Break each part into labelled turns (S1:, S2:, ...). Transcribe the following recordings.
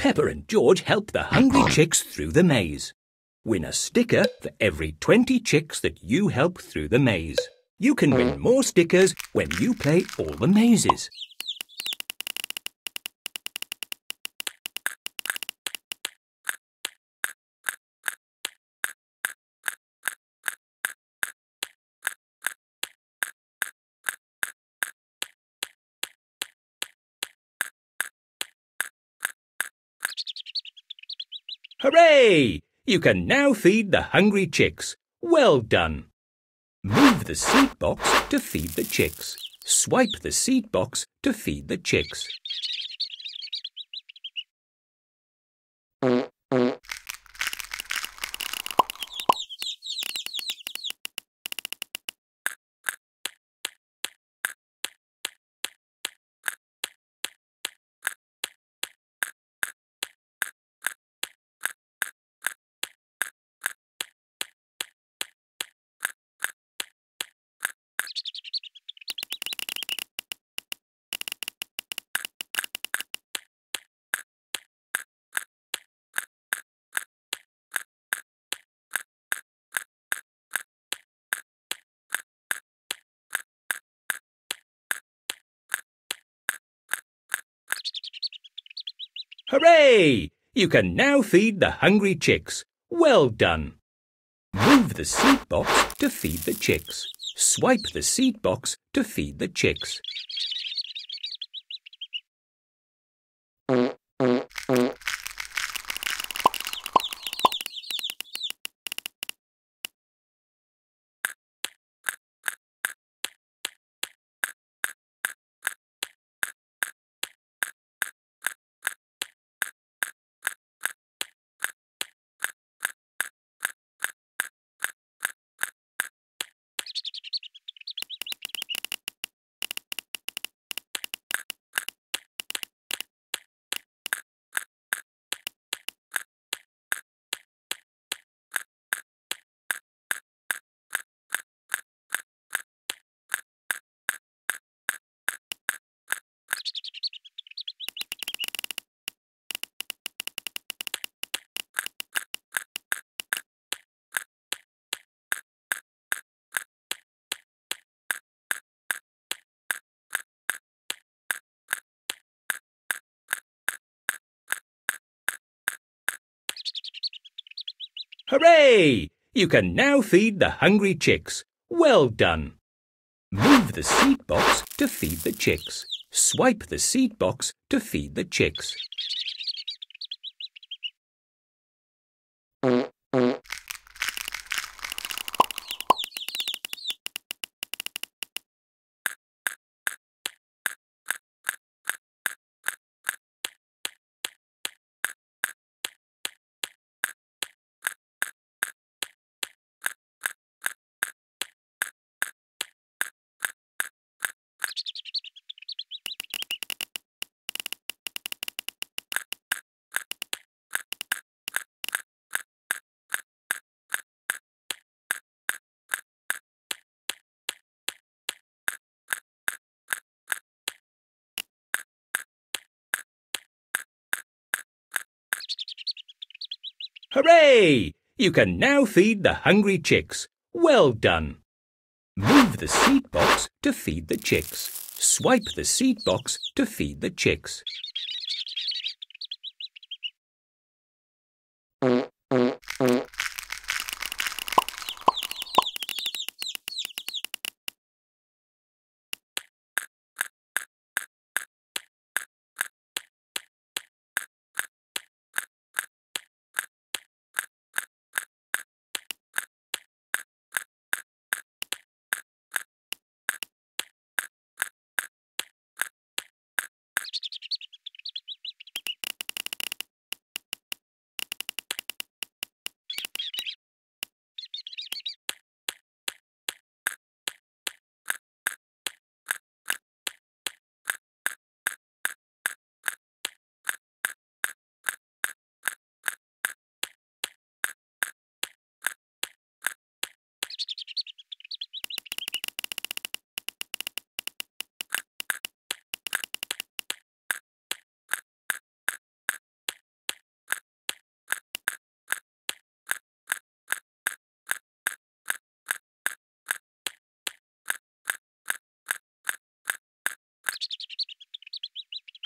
S1: Pepper and George help the hungry chicks through the maze. Win a sticker for every 20 chicks that you help through the maze. You can win more stickers when you play all the mazes. Hooray! You can now feed the hungry chicks. Well done. Move the seed box to feed the chicks. Swipe the seed box to feed the chicks. Hooray! You can now feed the hungry chicks. Well done. Move the seed box to feed the chicks. Swipe the seed box to feed the chicks. Hooray! You can now feed the hungry chicks. Well done. Move the seed box to feed the chicks. Swipe the seed box to feed the chicks. Hooray! You can now feed the hungry chicks. Well done. Move the seed box to feed the chicks. Swipe the seed box to feed the chicks.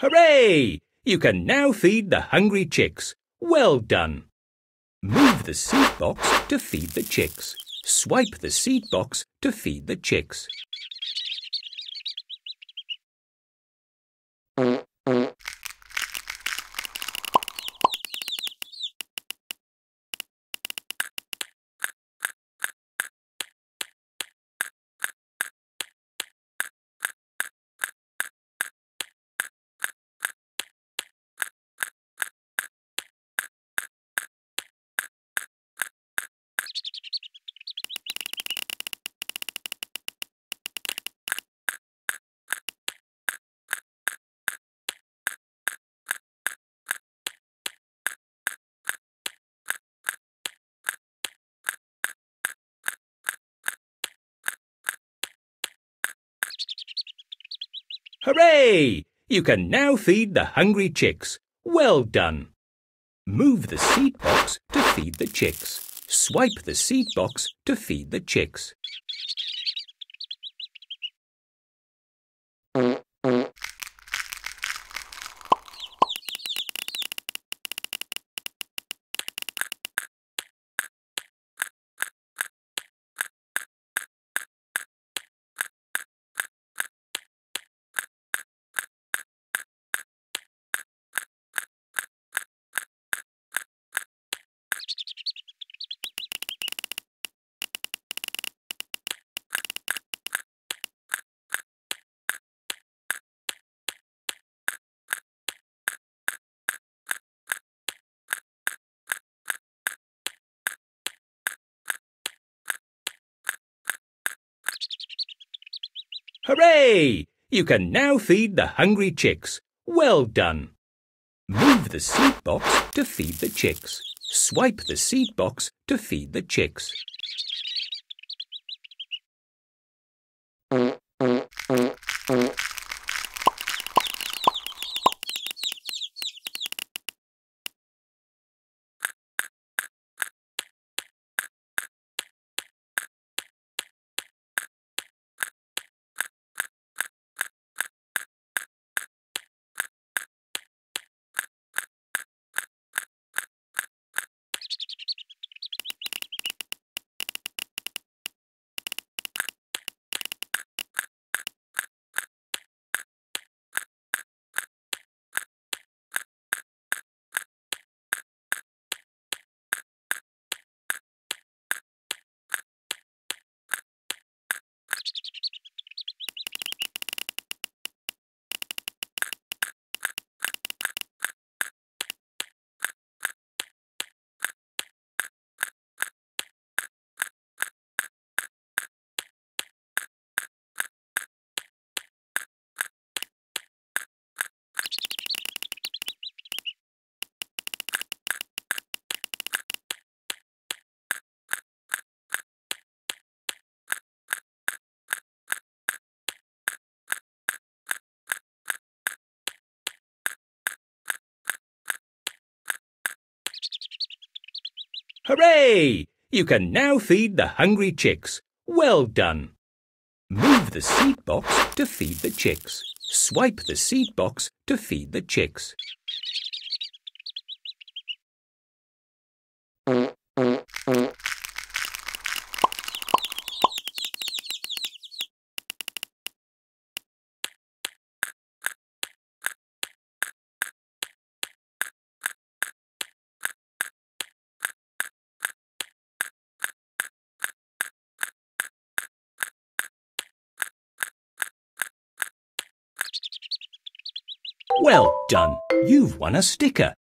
S1: Hooray! You can now feed the hungry chicks. Well done. Move the seed box to feed the chicks. Swipe the seed box to feed the chicks. Hooray! You can now feed the hungry chicks. Well done. Move the seed box to feed the chicks. Swipe the seed box to feed the chicks. Hooray! You can now feed the hungry chicks. Well done. Move the seed box to feed the chicks. Swipe the seed box to feed the chicks. Hooray! You can now feed the hungry chicks. Well done. Move the seed box to feed the chicks. Swipe the seed box to feed the chicks. Well done. You've won a sticker.